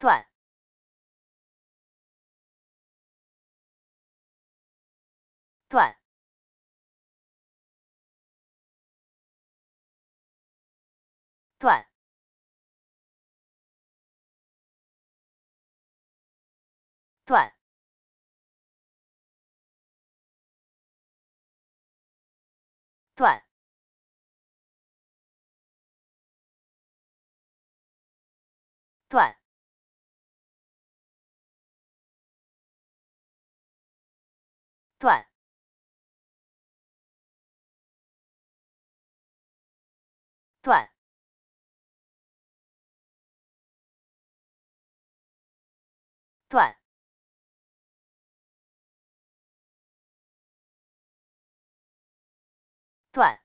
断，断，断，断，断。断，断，断，断，断。